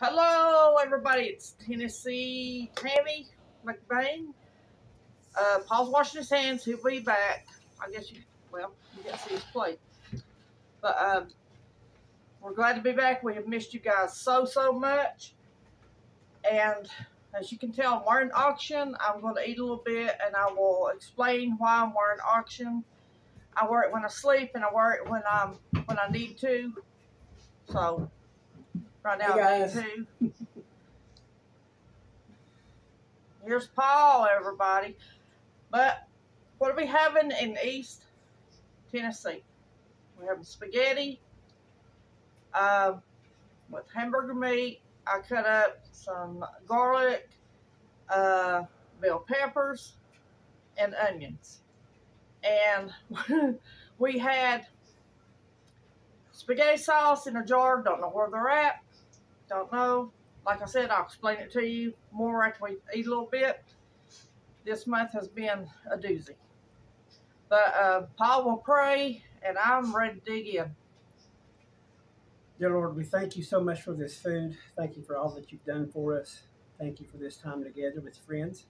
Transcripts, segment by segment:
Hello, everybody. It's Tennessee Tammie Mukbang. Uh, Paul's washing his hands. He'll be back. I guess you, well, you didn't see his plate. But um, we're glad to be back. We have missed you guys so, so much. And as you can tell, I'm wearing oxygen. I'm going to eat a little bit and I will explain why I'm wearing oxygen. I wear it when I sleep and I wear it when I'm when I need to. So right now Hey, guys. Here's Paul, everybody. But what are we having in East Tennessee? We're having spaghetti um, with hamburger meat. I cut up some garlic, uh, bell peppers, and onions. And we had spaghetti sauce in a jar. Don't know where they're at. Don't know. Like I said, I'll explain it to you more after we eat a little bit. This month has been a doozy. But uh, Paul will pray, and I'm ready to dig in. Dear Lord, we thank you so much for this food. Thank you for all that you've done for us. Thank you for this time together with friends.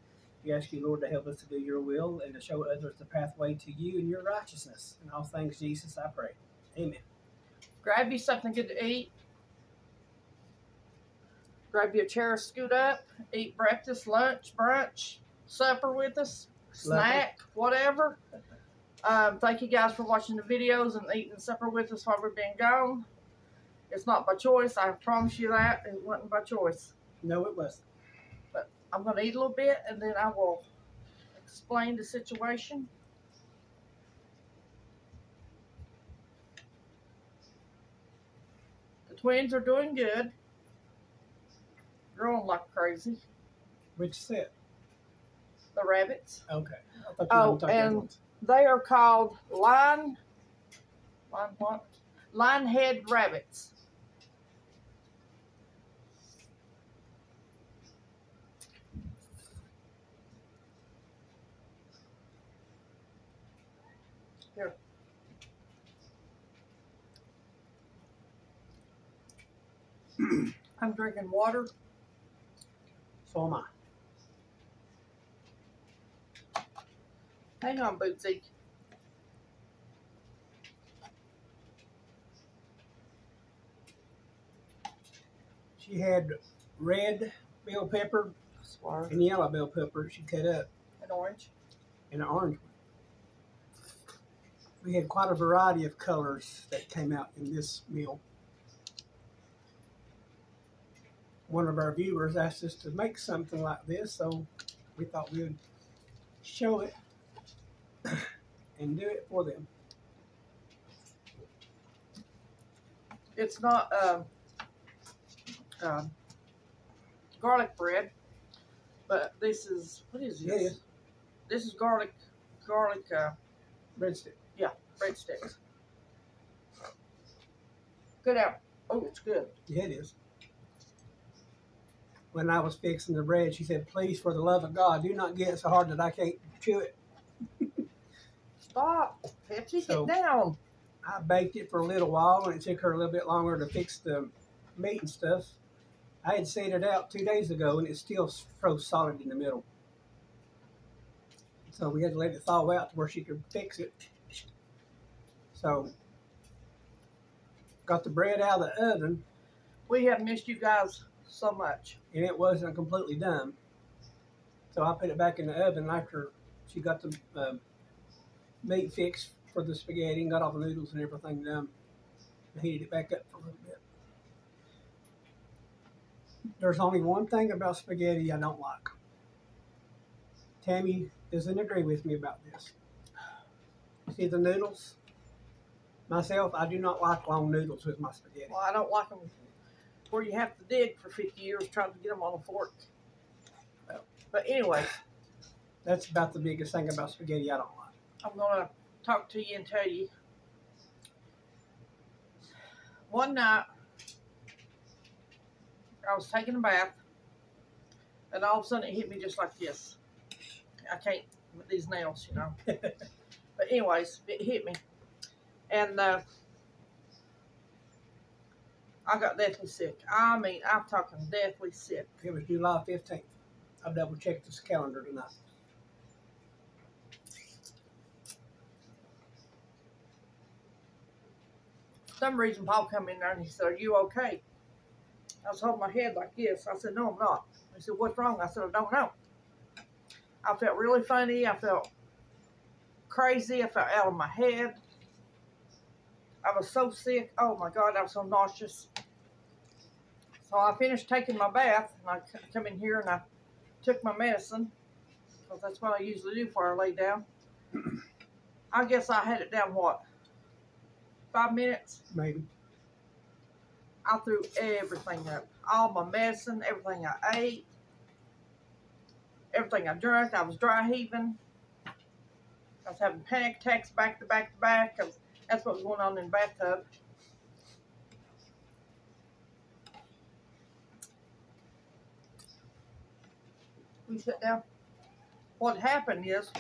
We ask you, Lord, to help us to do your will and to show others the pathway to you and your righteousness. In all things, Jesus, I pray. Amen. Grab you something good to eat. Grab your chair, scoot up, eat breakfast, lunch, brunch, supper with us, snack, whatever. Um, thank you guys for watching the videos and eating supper with us while we've been gone. It's not by choice, I promise you that. It wasn't by choice. No, it wasn't. But I'm going to eat a little bit and then I will explain the situation. The twins are doing good. Growing like crazy. Which set? The rabbits. Okay. I thought you Oh, were talking about and- They are called line, line what? Lionhead rabbits. Here. I'm drinking water. So. Hang on, Bootsy. She had red bell pepper Swear. and yellow bell pepper she cut up An orange. and an orange one. We had quite a variety of colors that came out in this meal. One of our viewers asked us to make something like this, so we thought we would show it and do it for them. It's not um, um, garlic bread, but this is what is this? This is garlic garlic uh, Breadstick. Yeah, breadsticks. Good out. Oh, it's good. Yeah, it is. When I was fixing the bread, she said, Please, for the love of God, do not get so hard that I can't chew it. Stop, Pepsi, So- get down. I baked it for a little while, and it took her a little bit longer to fix the meat and stuff. I had set it out two days ago, and it still froze solid in the middle. So we had to let it thaw out to where she could fix it. So got the bread out of the oven, We have missed you guys so much. and it wasn't completely done. So I put it back in the oven after she got the um, meat fixed for the spaghetti and got all the noodles and everything done. I heated it back up for a little bit. There's only one thing about spaghetti I don't like. Tammy doesn't agree with me about this. See the noodles? Myself, I do not like long noodles with my spaghetti. Well, I don't like them where you have to dig for 50 years trying to get them on a fork. But anyway, That's about the biggest thing about spaghetti I don't like. I'm going to talk to you and tell you. One night, I was taking a bath, and all of a sudden it hit me just like this. I can't with these nails, you know. but anyways, it hit me, and uh, I got deathly sick. I mean, I'm talking deathly sick. It was July fifteenth. I double checked this calendar tonight. For some reason, Paul come in there and he said, "Are you okay?" I was holding my head like this. I said, "No, I'm not." He said, "What's wrong?" I said, "I don't know." I felt really funny. I felt crazy. I felt out of my head. I was so sick. Oh my God, I was so nauseous. So I finished taking my bath and I come in here and I took my medicine because that's what I usually do before I lay down. I guess I had it down what five minutes. Maybe. I threw everything up, all my medicine, everything I ate, everything I drank. I was dry heaving. I was having panic attacks back to back to back. 'cause That's what was going on in the bathtub. We sit down. What happened is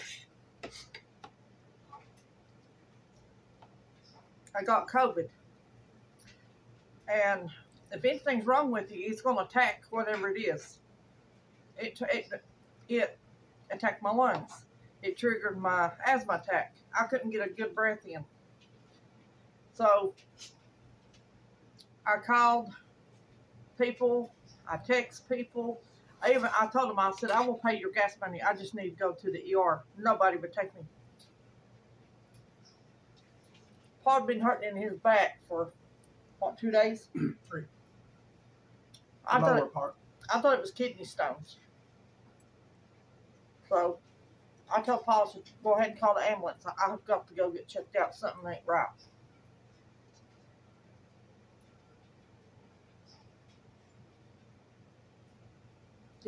I got COVID. And if anything's wrong with you, it's going to attack whatever it is. It, it, it attacked my lungs. It triggered my asthma attack. I couldn't get a good breath in. So I called people. I text people. I even I told them I said I will pay your gas money. I just need to go to the ER. Nobody would take me. Paul had been hurting in his back for what two days? Three. I thought it, part. I thought it was kidney stones. So I told Paul to go ahead and call the ambulance. I, I've got to go get checked out. Something ain't right.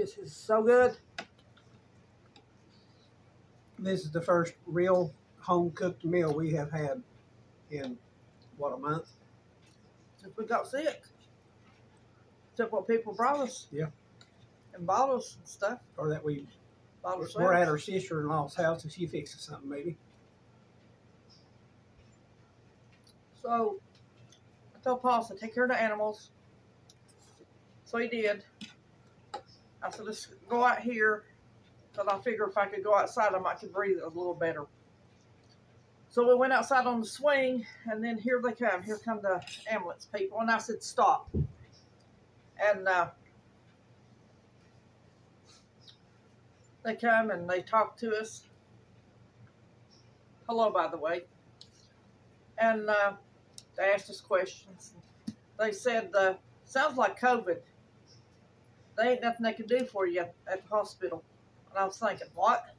This is so good. This is the first real home cooked meal we have had in what a month. Since we got sick. Except what people brought us. Yeah. And bottles and stuff. Or that we Bottles. we're at our sister in law's house and she fixes something maybe. So I told Paul to take care of the animals. So he did. I said, let's go out here because I figured if I could go outside, I might could breathe a little better. So we went outside on the swing, and then here they come. Here come the ambulance people, and I said, stop. And uh, they come and they talk to us. Hello, by the way. And uh, they asked us questions. They said, uh, sounds like COVID. They ain't nothing they can do for you at, at the hospital. And I was thinking, what?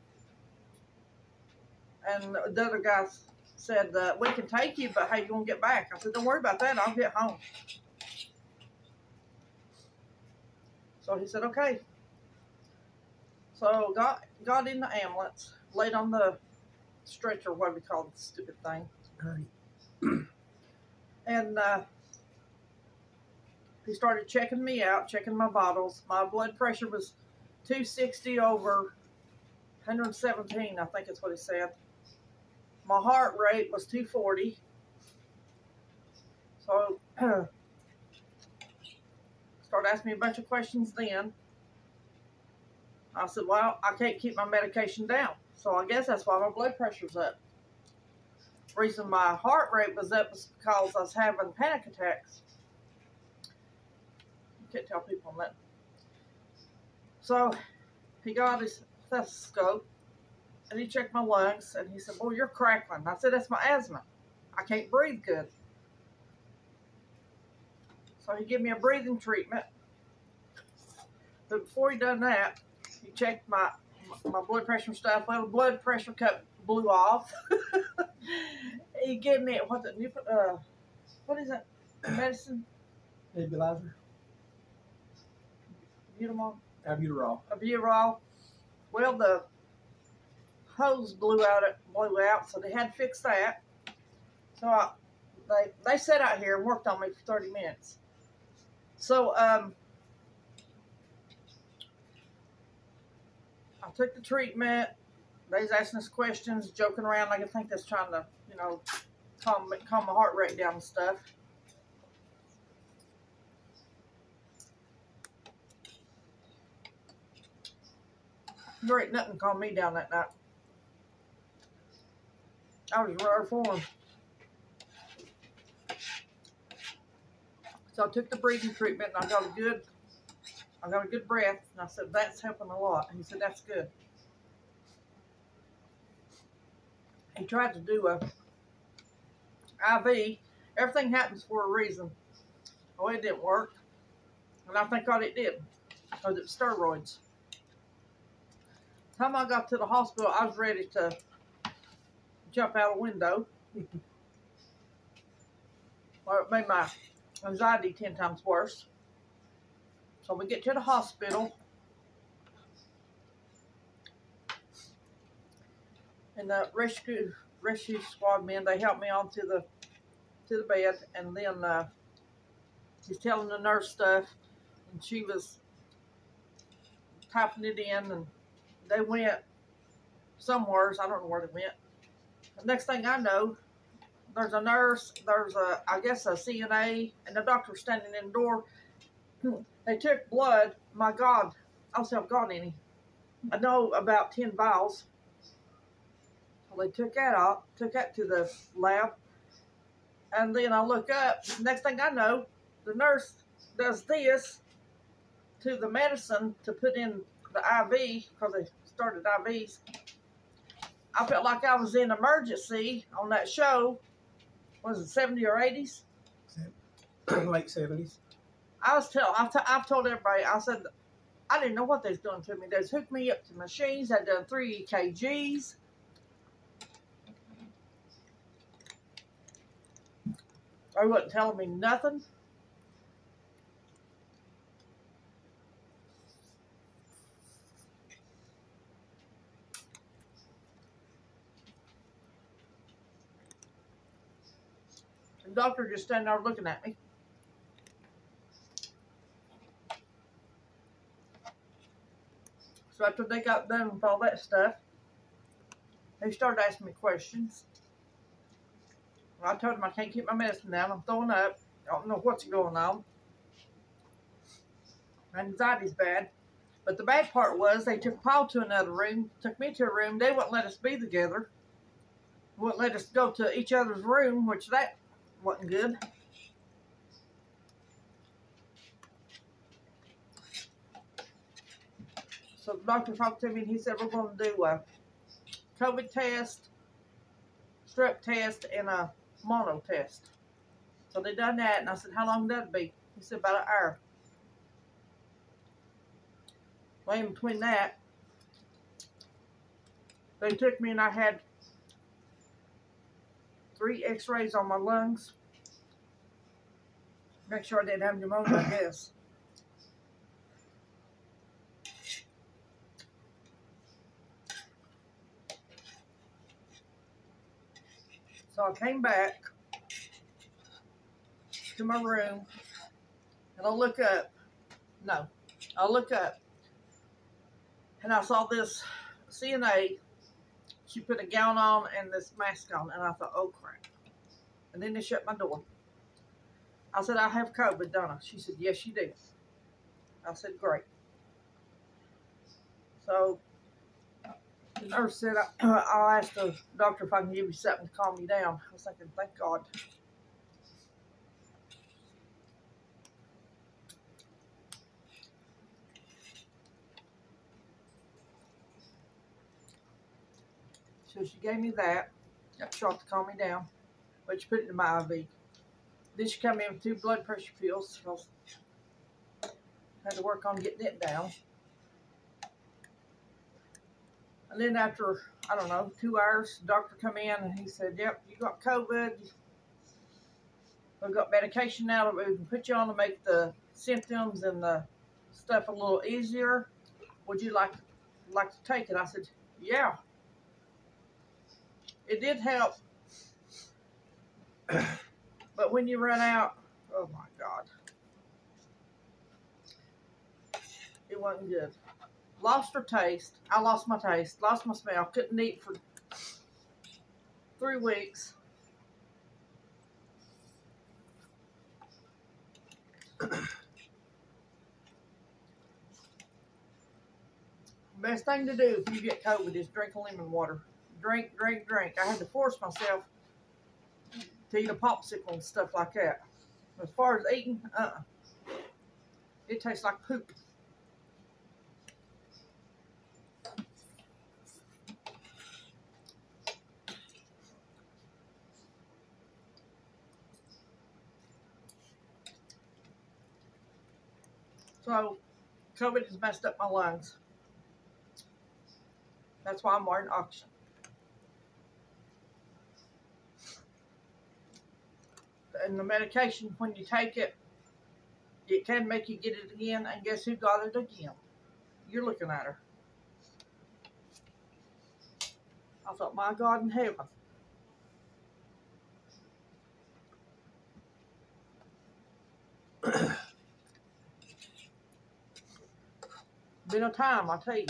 And the other guy said, uh, we can take you, but how you going to get back? I said, don't worry about that. I'll get home. So he said, okay. So got got in the ambulance, laid on the stretcher, what we call the stupid thing. And uh, he started checking me out, checking my bottles. My blood pressure was 260 over 117, I think is what he said. My heart rate was 240. So, started asking me a bunch of questions then. I said, Well, I can't keep my medication down. So, I guess that's why my blood pressure's up The reason my heart rate was up was because I was having panic attacks. Can't tell people that. So he got his stethoscope and he checked my lungs and he said, Boy, you're crackling. I said, That's my asthma. I can't breathe good. So he gave me a breathing treatment. But before he done that, he checked my my blood pressure stuff. Well, blood pressure cup blew off. he gave me what's it? Uh, what is it? Medicine? Nebulizer. Butamol? Albuterol. A Buterol. Well, the hose blew out. Blew out, so they had to fix that. So I, they they sat out here and worked on me for thirty minutes. So um, I took the treatment. They was asking us questions, joking around like I think that's trying to, you know, calm calm my heart rate down and stuff. There ain't nothing calmed me down that night. I was rare for him. So I took the breathing treatment and I got a good, I got a good breath. And I said, that's helping a lot. And he said, that's good. He tried to do a IV. Everything happens for a reason. Oh, it didn't work. And I think God it did. Because it's steroids. Time I got to the hospital, I was ready to jump out a window. or it made my anxiety 10 times worse. So we get to the hospital. And the rescue rescue squad men, they helped me onto the to the bed and then uh, he's telling the nurse stuff and she was typing it in and they went somewhere, I don't know where they went. The next thing I know, there's a nurse, there's a, I guess a CNA, and the doctor standing in the door. They took blood. My God, I still have got any. I know about 10 vials. Well, they took that out, took that to the lab. And then I look up, next thing I know, the nurse does this to the medicine to put in the IV, because they started IVs. I felt like I was in emergency on that show. Was it 70 or 80s? Late 70s. I was telling, I've, t- I've told everybody, I said, I didn't know what they was doing to me. They was hooked me up to machines. I'd done three EKGs. They wasn't telling me nothing. The doctor just standing there looking at me. So after they got done with all that stuff, they started asking me questions. I told them I can't keep my medicine down. I'm throwing up. I don't know what's going on. My anxiety's bad. But the bad part was they took Paul to another room, took me to a room. They wouldn't let us be together. Wouldn't let us go to each other's room, which that wasn't good. So the doctor talked to me and he said, we're going to do a COVID test, strep test, and a mono test. So they done that and I said, how long that be? He said, about an hour. Well, in between that, they took me and I had three x-rays on my lungs. Make sure I didn't have pneumonia, I guess. So I came back to my room and I look up. No, I look up and I saw this CNA. She put a gown on and this mask on, and I thought, oh crap. And then they shut my door. I said, I have COVID, don't I? She said, yes, you do. I said, great. So the nurse said, I'll ask the doctor if I can give you something to calm you down. I was thinking, thank God. So she gave me that, got shot to calm me down, but she put it in my IV. Then she come in with two blood pressure pills. So I had to work on getting it down. And then after, I don't know, two hours, the doctor come in and he said, yep, you got COVID. We've got medication now that we can put you on to make the symptoms and the stuff a little easier. Would you like, like to take it? I said, yeah. It did help. but when you run out, oh my God. It wasn't good lost her taste. I lost my taste, lost my smell, couldn't eat for three weeks. Best thing to do if you get COVID is drink lemon water. Drink, drink, drink. I had to force myself to eat a popsicle and stuff like that. As far as eating, uh, it tastes like poop. So, COVID has messed up my lungs. That's why I'm wearing oxygen. And the medication, when you take it, it can make you get it again. And guess who got it again? You're looking at her. I thought, my God in heaven. Been a time, I tell you.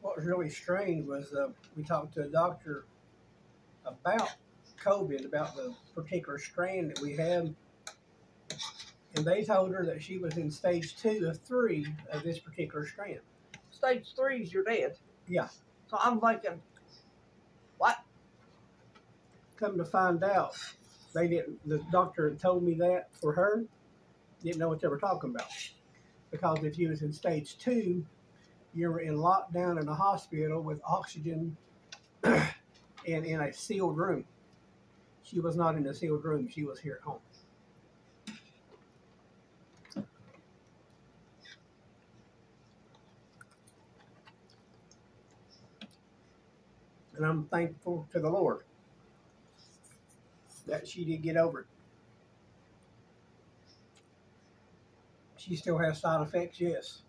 What was really strange was uh, we talked to a doctor about COVID, about the particular strand that we had, and they told her that she was in stage two of three of this particular strand. Stage three is you're dead. Yeah. So I'm thinking, what? Come to find out, they didn't. The doctor had told me that for her, didn't know what they were talking about, because if you was in stage two, you were in lockdown in a hospital with oxygen and in a sealed room. She was not in a sealed room. She was here at home. And I'm thankful to the Lord that she did get over it. She still has side effects, yes.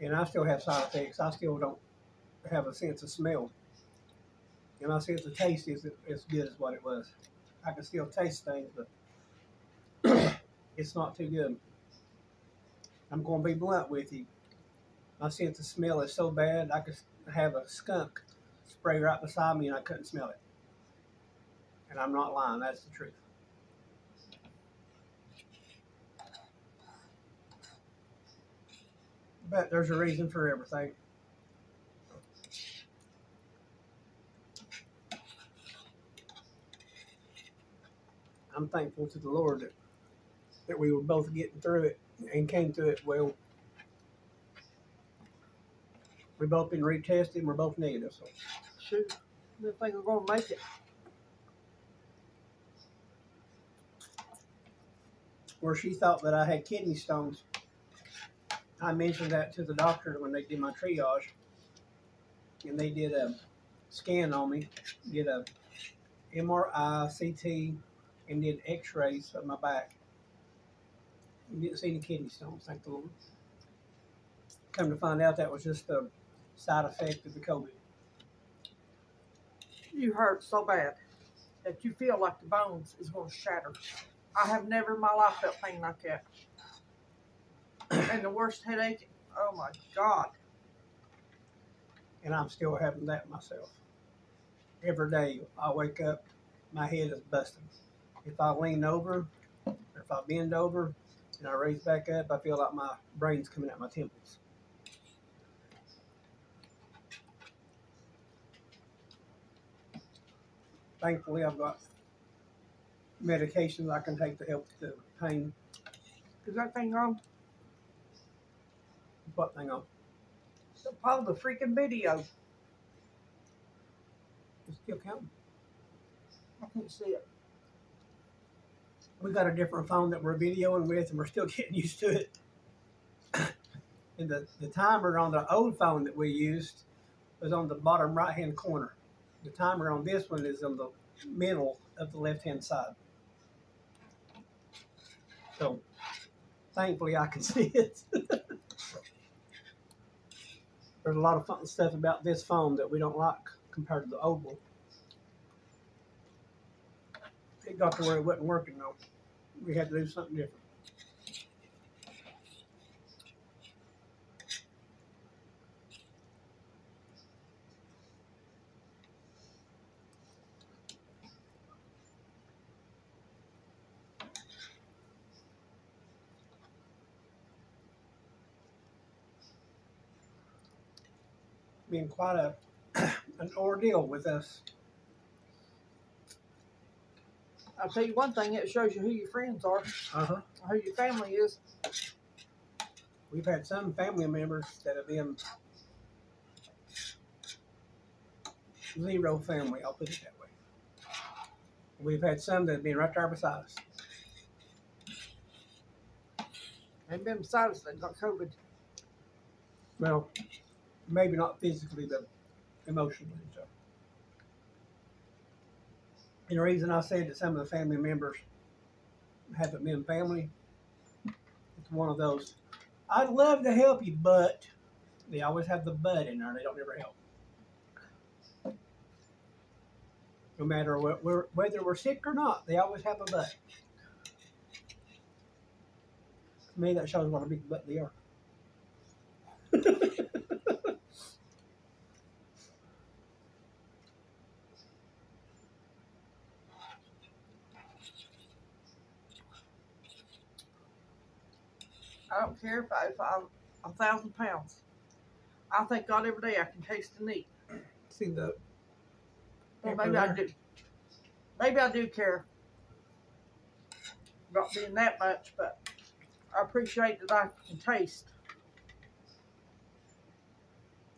And I still have side effects. I still don't have a sense of smell. And my sense of taste isn't as good as what it was. I can still taste things, but it's not too good. I'm going to be blunt with you. My sense of smell is so bad, I could have a skunk spray right beside me and I couldn't smell it. And I'm not lying, that's the truth. But there's a reason for everything. I'm thankful to the Lord that, that we were both getting through it and came through it well. We both been retested. We're both negative. So Shoot, I didn't think we are gonna make it. where she thought that I had kidney stones, I mentioned that to the doctor when they did my triage, and they did a scan on me, did a MRI, CT, and did X-rays of my back. didn't see any kidney stones, thank the Lord. Come to find out, that was just a side effect of the COVID. You hurt so bad that you feel like the bones is gonna shatter. I have never in my life felt pain like that. And the worst headache, oh my God. and I'm still having that myself. Every day I wake up, my head is busting. If I lean over, or if I bend over, and I raise back up, I feel like my brain's coming out my temples. Thankfully, I've got medications I can take to help the pain. Is that thing on? What thing on? Probably the freaking video. It's still counting. I can't see it. We got a different phone that we're videoing with and we're still getting used to it. and the, the timer on the old phone that we used was on the bottom right hand corner. The timer on this one is on the middle of the left hand side. So thankfully I can see it. There's a lot of fun stuff about this phone that we don't like compared to the old one. It got to where it wasn't working though we had to do something different. Being quite a, an ordeal with us. I'll tell you one thing, it shows you who your friends are, Uh huh. who your family is. We've had some family members that have been zero family. I'll put it that way. We've had some that have been right there beside us. And been beside us that got COVID. Well, maybe not physically, but emotionally. So. And the reason I said that some of the family members haven't been family, it's one of those. I'd love to help you, but they always have the but in there. They don't ever help. No matter what, we're, whether we're sick or not, they always have a but. To me, that shows what a big butt they are. Care if, I, if I'm a thousand pounds. I thank God every day I can taste and eat. See the Well, maybe I do. Maybe I do care about being that much, but I appreciate that I can taste.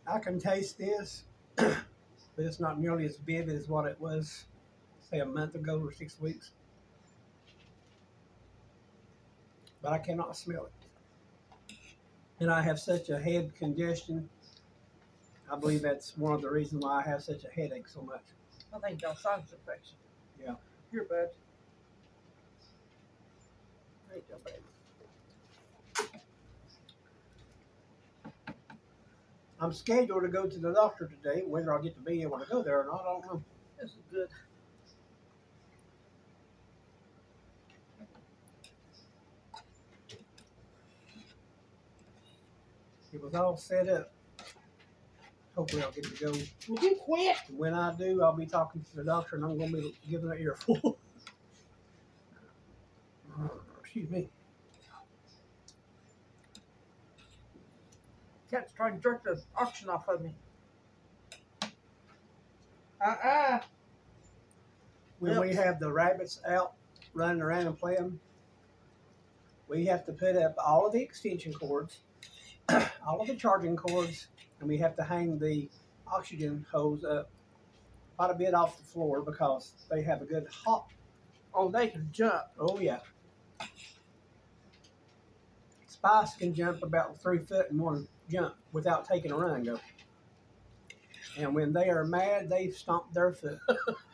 I can taste this, but it's not nearly as vivid as what it was, say, a month ago or six weeks. But I cannot smell it. And I have such a head congestion. I believe that's one of the reasons why I have such a headache so much. I think sinus infection. Yeah. Here, bud. There you go. I'm scheduled to go to the doctor today. Whether I'll get to be able to go there or not, I don't know. This is good. It was all set up. Hopefully, I'll get to go Would you quit? When I do, I'll be talking to the doctor and I'm going to be giving an earful. Excuse me. Cat's trying to jerk the oxygen off of me. Uh-uh. When we have the rabbits out running around and playing, we have to put up all of the extension cords, all of the charging cords, and we have to hang the oxygen hose up quite a bit off the floor because they have a good hop. Oh, they can jump. Oh, yeah. Spice can jump about three foot in one jump without taking a run, go. And when they are mad, they stomp their foot.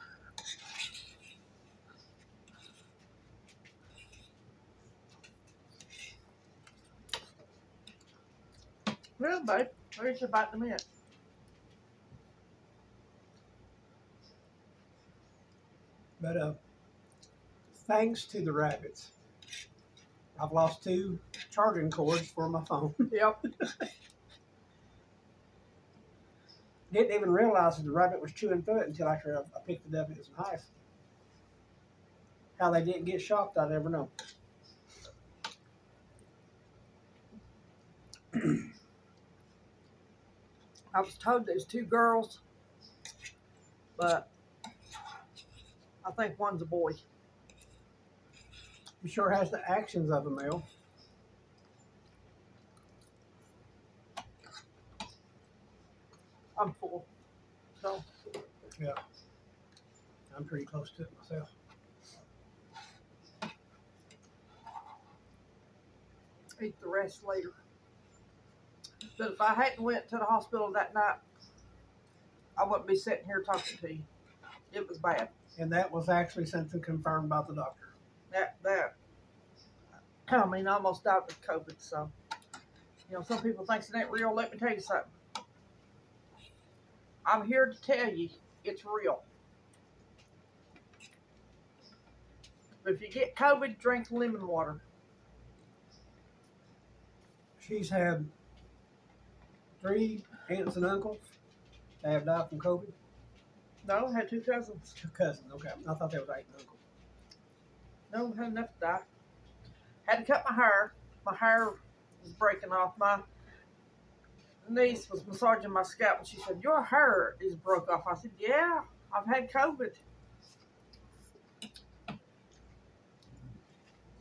Well, babe, where's your bite the minute? But uh, thanks to the rabbits, I've lost two charging cords for my phone. Yep. Didn't even realize that the rabbit was chewing through it until after I, I picked it up. It was nice. How they didn't get shocked, I never know. I was told there's two girls, but I think one's a boy. He sure has the actions of a male. I'm full. So, Yeah. I'm pretty close to it myself. eat the rest later. But if I hadn't went to the hospital that night, I wouldn't be sitting here talking to you. It was bad. And that was actually something confirmed by the doctor. That that I mean I almost died with COVID, so you know, some people think it ain't real. Let me tell you something. I'm here to tell you it's real. But if you get COVID, drink lemon water. She's had three aunts and uncles that have died from COVID. No, I had two cousins. Two cousins, okay. I thought that was eight and uncle. No, had enough to die. Had to cut my hair. My hair was breaking off. My niece was massaging my scalp and she said, Your hair is broke off. I said, Yeah, I've had COVID.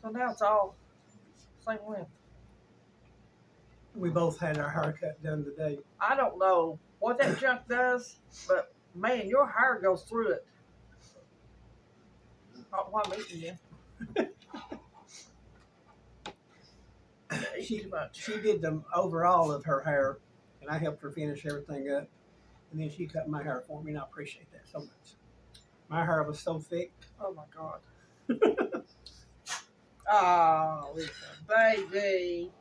So now it's all same length. We both had our haircut done today. I don't know what that junk does, but man, your hair goes through it. Oh, while I'm eating you. She- too much. She did the overall of her hair, and I helped her finish everything up. And then she cut my hair for me, and I appreciate that so much. My hair was so thick. Oh my god. Oh, Lisa, baby.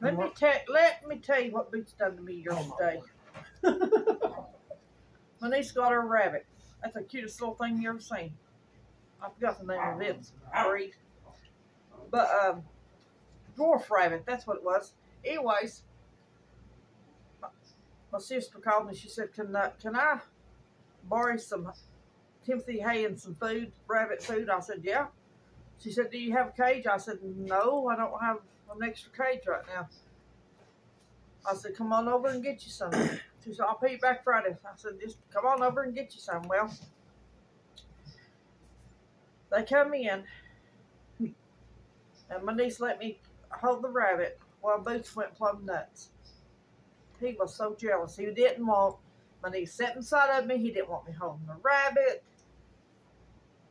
Let me tell let me tell you what Boots done to me Oh, yesterday. My niece got her a rabbit. That's the cutest little thing you ever seen. I forgot the name of it. Breed. But um dwarf rabbit, that's what it was. Anyways, my- my sister called me. She said, "Can uh, can I borrow some Timothy hay and some food, rabbit food?" I said, "Yeah." She said, "Do you have a cage?" I said, "No, I don't have an extra cage right now." I said, "Come on over and get you some." She said, "I'll pay you back Friday." I said, "Just come on over and get you some." Well, they come in, and my niece let me hold the rabbit while Boots went plumb nuts. He was so jealous. He didn't want my niece sitting inside of me. He didn't want me holding the rabbit.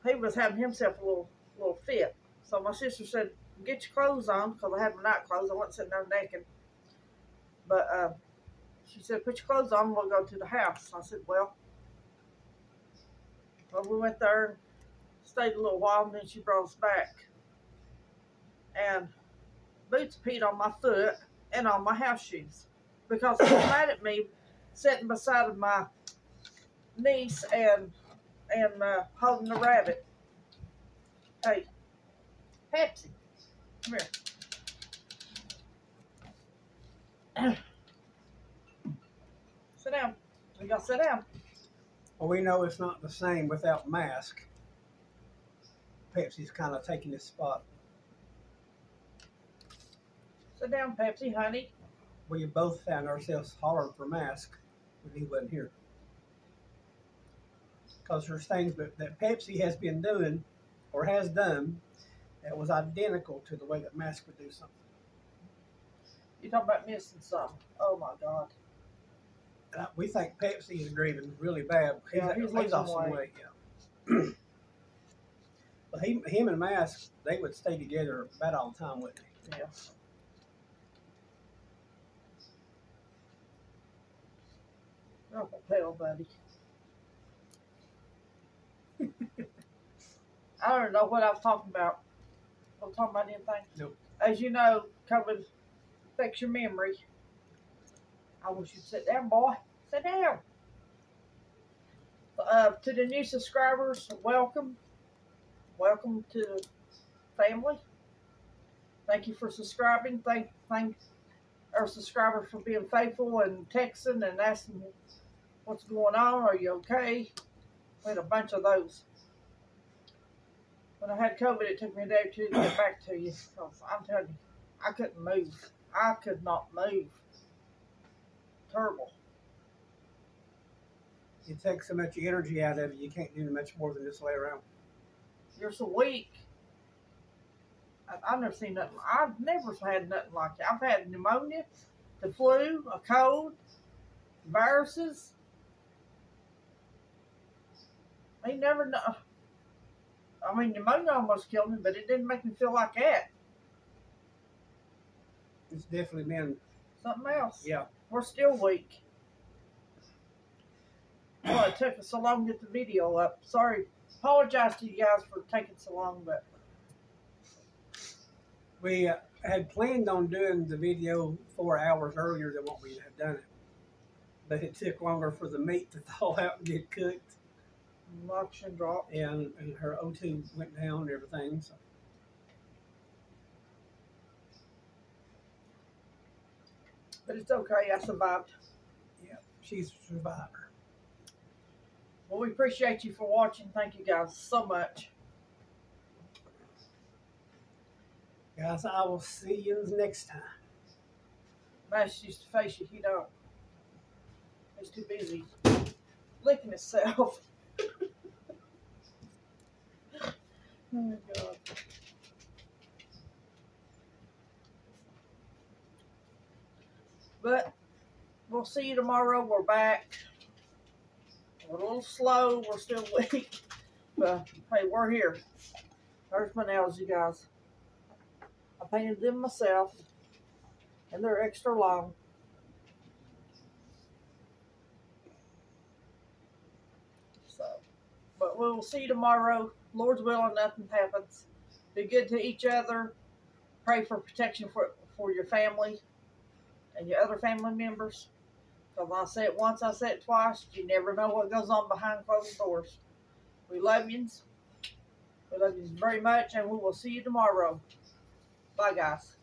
He was having himself a little little fit. So my sister said, "Get your clothes on," because I had my night clothes. I wasn't sitting there naked. But uh, she said, "Put your clothes on. We'll go to the house." I said, "Well." Well, we went there and stayed a little while, and then she brought us back. And Boots peed on my foot and on my house shoes because he mad at me sitting beside of my niece and and uh, holding the rabbit. Hey, Pepsi, come here. sit down. You gotta sit down. Well, we know it's not the same without mask. Pepsi's kind of taking his spot. Sit down, Pepsi, honey. We both found ourselves hollering for mask when he wasn't here. Because there's things that, that Pepsi has been doing or has done that was identical to the way that mask would do something. You talking about missing something? Oh my God. And I- we think Pepsi is grieving really bad. He's, Yeah, he's he's lost some weight. Yeah. but he, him and Mask, they would stay together about all the time, wouldn't they? Yeah. Oh, buddy. I don't know what I was talking about. I was talking about anything. Nope. As you know, COVID affects your memory. I wish you'd sit down, boy. Sit down. Uh, to the new subscribers, welcome. Welcome to the family. Thank you for subscribing. Thank thank our subscribers for being faithful and texting and asking what's going on. Are you okay? We had a bunch of those. When I had COVID, it took me a day or two to get back to you. 'cause I'm telling you, I couldn't move. I could not move. Terrible. You take so much energy out of it, you can't do much more than just lay around. You're so weak. I, I've never seen nothing. I've never had nothing like it. I've had pneumonia, the flu, a cold, viruses. I never know. I mean, pneumonia almost killed me, but it didn't make me feel like that. It's definitely been, Something else. yeah. We're still weak. Well, it took us so long to get the video up. Sorry. Apologize to you guys for taking so long, but We uh, had planned on doing the video four hours earlier than what we had done it. But it took longer for the meat to thaw out and get cooked. Oxygen dropped. And, and her O2 went down and everything. So But it's okay. I survived. Yeah, she's a survivor. Well, we appreciate you for watching. Thank you guys so much. Guys, I will see you next time. Mash used to face you, he don't. He's too busy licking himself. oh But we'll see you tomorrow. We're back. We're a little slow. We're still weak. But hey, we're here. There's my nails, you guys. I painted them myself. And they're extra long. So, but we'll see you tomorrow. Lord's willing, and nothing happens. Be good to each other. Pray for protection for, for your family and your other family members. Because I said it once, I said it twice. You never know what goes on behind closed doors. We love yous. We love yous very much, and we will see you tomorrow. Bye, guys.